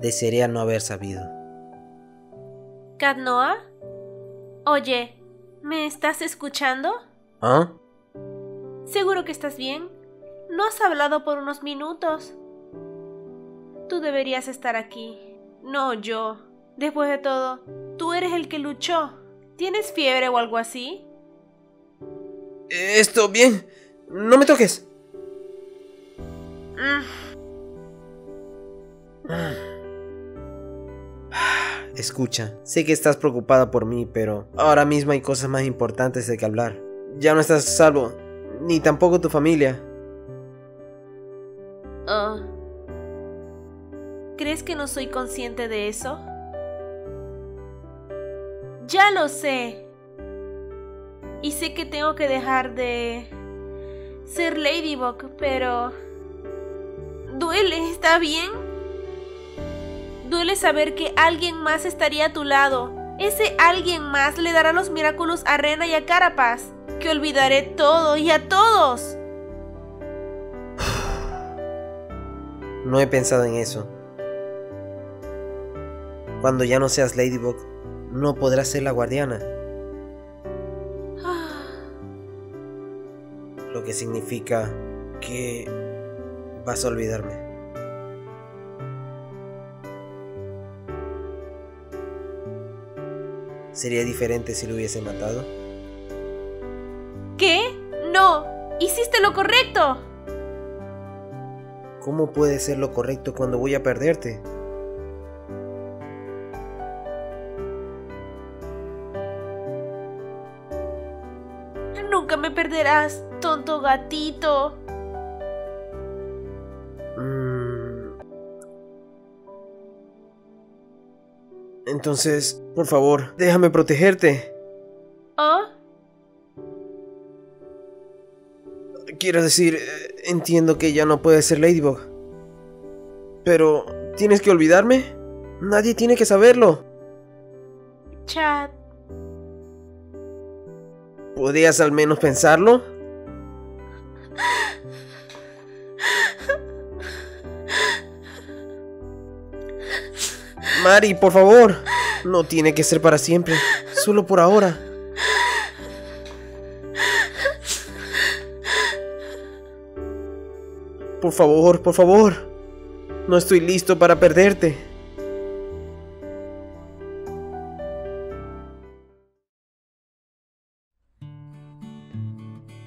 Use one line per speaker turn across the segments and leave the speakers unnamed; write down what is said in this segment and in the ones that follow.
desearía no haber sabido.
Cat Noah? Oye, ¿me estás escuchando?
¿Ah?
¿Seguro que estás bien? No has hablado por unos minutos. Tú deberías estar aquí, no yo. Después de todo, tú eres el que luchó. ¿Tienes fiebre o algo así?
Esto bien. No me toques. Escucha, sé que estás preocupada por mí, pero ahora mismo hay cosas más importantes de que hablar. Ya no estás a salvo, ni tampoco tu familia.
Oh. ¿Crees que no soy consciente de eso? Ya lo sé. Y sé que tengo que dejar de ser Ladybug, pero... ¿Duele? ¿Está bien? Duele saber que alguien más estaría a tu lado. Ese alguien más le dará los milagros a Rena y a Carapaz. Que olvidaré todo y a todos.
No he pensado en eso. Cuando ya no seas Ladybug, no podrás ser la guardiana. Lo que significa que vas a olvidarme. ¿Sería diferente si lo hubiese matado?
¿Qué? No, hiciste lo correcto.
¿Cómo puede ser lo correcto cuando voy a perderte?
Nunca me perderás, tonto gatito.
Entonces, por favor, déjame protegerte.
¿Oh?
Quiero decir, eh, entiendo que ya no puedes ser Ladybug. Pero, ¿tienes que olvidarme? Nadie tiene que saberlo.
Chad.
¿Podrías al menos pensarlo? Mari, por favor. No tiene que ser para siempre. Solo por ahora. Por favor, por favor. No estoy listo para perderte.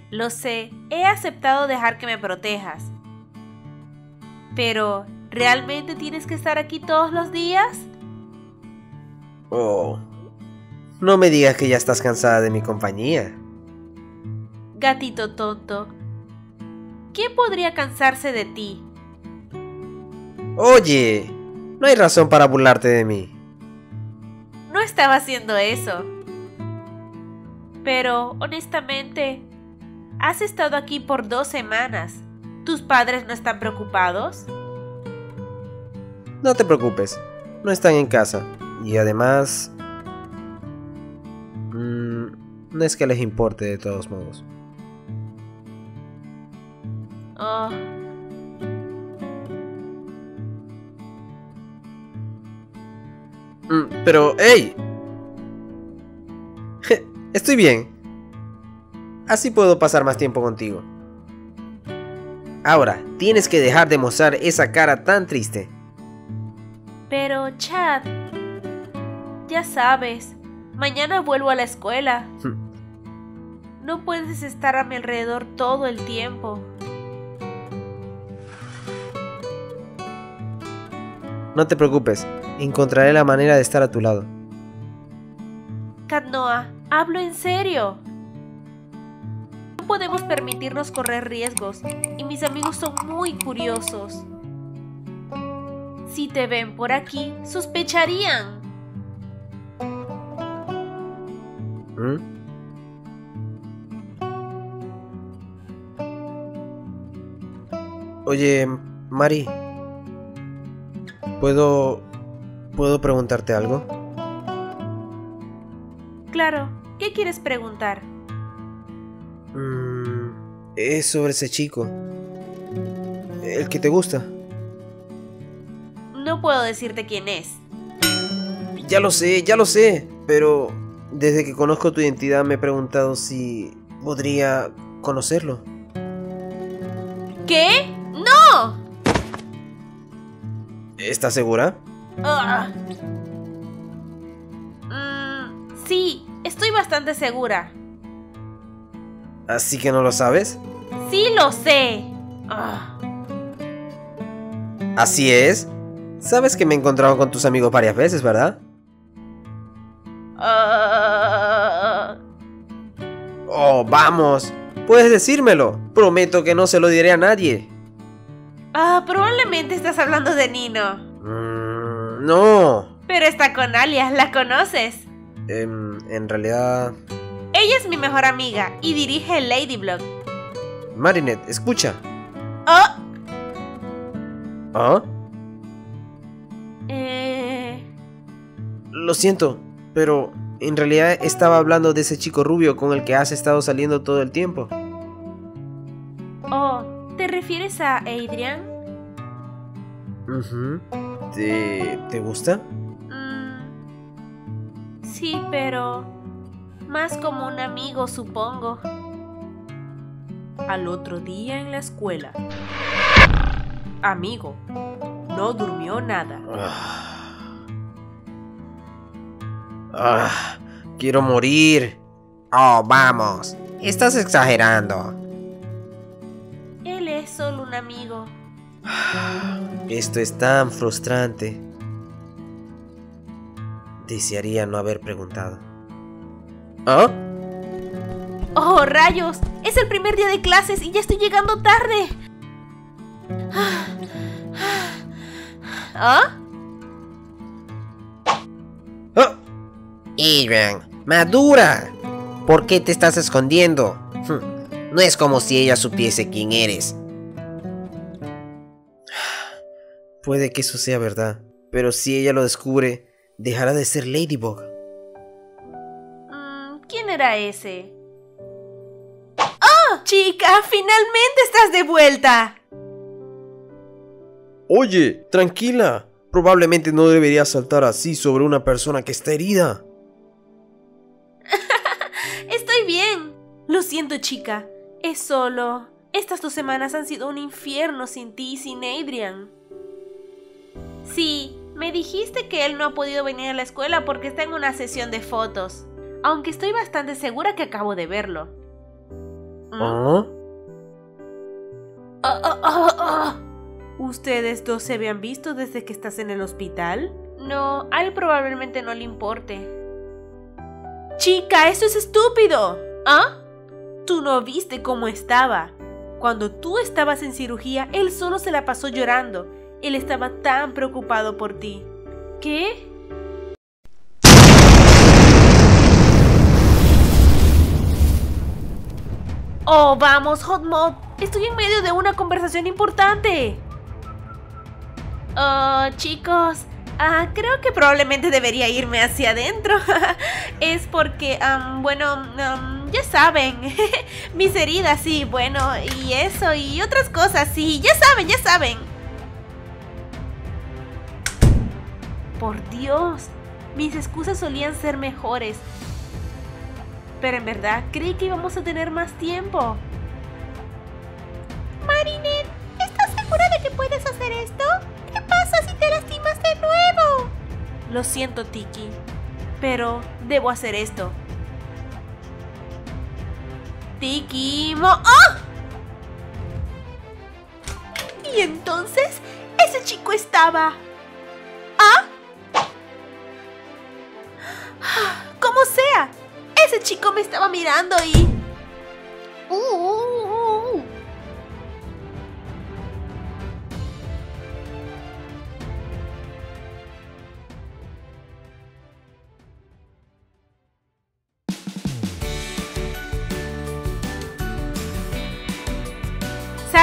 Lo sé, he aceptado dejar que me protejas. Pero, ¿realmente tienes que estar aquí todos los días?
Oh. No me digas que ya estás cansada de mi compañía.
Gatito tonto. ¿Quién podría cansarse de ti?
Oye, no hay razón para burlarte de mí.
No estaba haciendo eso. Pero, honestamente, has estado aquí por dos semanas. ¿Tus padres no están preocupados?
No te preocupes, no están en casa. Y además... Mmm, no es que les importe de todos modos.
Oh.
Mm, pero, hey. Estoy bien. Así puedo pasar más tiempo contigo. Ahora, tienes que dejar de mostrar esa cara tan triste.
Pero, Chad, ya sabes, mañana vuelvo a la escuela. no puedes estar a mi alrededor todo el tiempo.
No te preocupes, encontraré la manera de estar a tu lado.
Cat Noah, hablo en serio. No podemos permitirnos correr riesgos y mis amigos son muy curiosos. Si te ven por aquí, sospecharían.
¿Mm? Oye, Mari. ¿Puedo... ¿Puedo preguntarte algo?
Claro, ¿qué quieres preguntar?
Mm, es sobre ese chico. El que te gusta.
Puedo decirte quién es.
Ya lo sé, ya lo sé, pero desde que conozco tu identidad me he preguntado si podría conocerlo.
¿Qué? ¡No!
¿Estás segura?
Ah. Mm, sí, estoy bastante segura.
¿Así que no lo sabes?
Sí lo sé. Ah.
Así es. Sabes que me he encontrado con tus amigos varias veces, ¿verdad?
Ah.
Oh, vamos. Puedes decírmelo. Prometo que no se lo diré a nadie.
Ah, probablemente estás hablando de Nino.
Mm, no.
Pero está con Alia, ¿la conoces?
Em, en realidad...
Ella es mi mejor amiga y dirige el Ladyblog.
Marinette, escucha.
¡Oh!
¿Ah? Lo siento, pero en realidad estaba hablando de ese chico rubio con el que has estado saliendo todo el tiempo.
Oh, ¿te refieres a Adrian?
Ujú. ¿Te, ¿Te gusta?
Mm, sí, pero... Más como un amigo, supongo.
Al otro día en la escuela. Amigo, no durmió nada.
Ah. Ah, quiero morir.
Oh, vamos. Estás exagerando.
Él es solo un amigo.
Esto es tan frustrante. Desearía no haber preguntado. ¿Ah?
¡Oh, rayos! Es el primer día de clases y ya estoy llegando tarde. ¿Ah?
Adrian, madura. ¿Por qué te estás escondiendo? Hm, No es como si ella supiese quién eres.
Puede que eso sea verdad, pero si ella lo descubre, dejará de ser Ladybug.
Mm, ¿Quién era ese? ¡Oh, chica! ¡Finalmente estás de vuelta!
Oye, tranquila. Probablemente no deberías saltar así sobre una persona que está herida.
Siento, chica. Es solo... Estas dos semanas han sido un infierno sin ti y sin Adrian. Sí, me dijiste que él no ha podido venir a la escuela porque está en una sesión de fotos. Aunque estoy bastante segura que acabo de verlo. ¿Mm?
¿Ah?
Ah, ah, ah.
¿Ustedes dos se habían visto desde que estás en el hospital?
No, a él probablemente no le importe.
Chica, eso es estúpido.
¿Ah?
Tú no viste cómo estaba. Cuando tú estabas en cirugía, él solo se la pasó llorando. Él estaba tan preocupado por ti.
¿Qué? Oh, vamos, Hot Mod. Estoy en medio de una conversación importante. Oh, chicos. ah, creo que probablemente debería irme hacia adentro. es porque, bueno, ya saben. Mis heridas, sí, bueno, y eso, y otras cosas, sí. Ya saben, ya saben. Por Dios, mis excusas solían ser mejores. Pero en verdad creí que íbamos a tener más tiempo. Marinette, ¿estás segura de que puedes hacer esto? ¿Qué pasa si te lastimas de nuevo?
Lo siento, Tiki, pero debo hacer esto.
Tiki, mo ¡Ah! Y entonces, ese chico estaba. ¿Ah? Como sea, ese chico me estaba mirando y. Uh,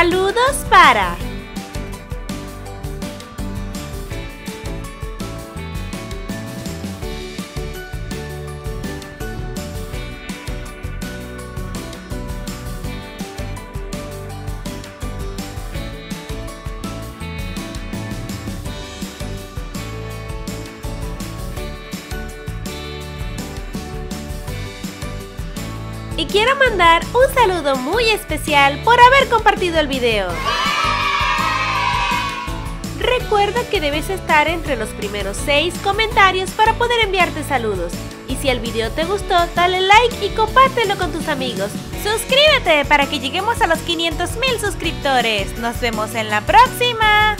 Saludos para. Quiero mandar un saludo muy especial por haber compartido el video. Recuerda que debes estar entre los primeros 6 comentarios para poder enviarte saludos. Y si el video te gustó, dale like y compártelo con tus amigos. Suscríbete para que lleguemos a los 500 mil suscriptores. Nos vemos en la próxima.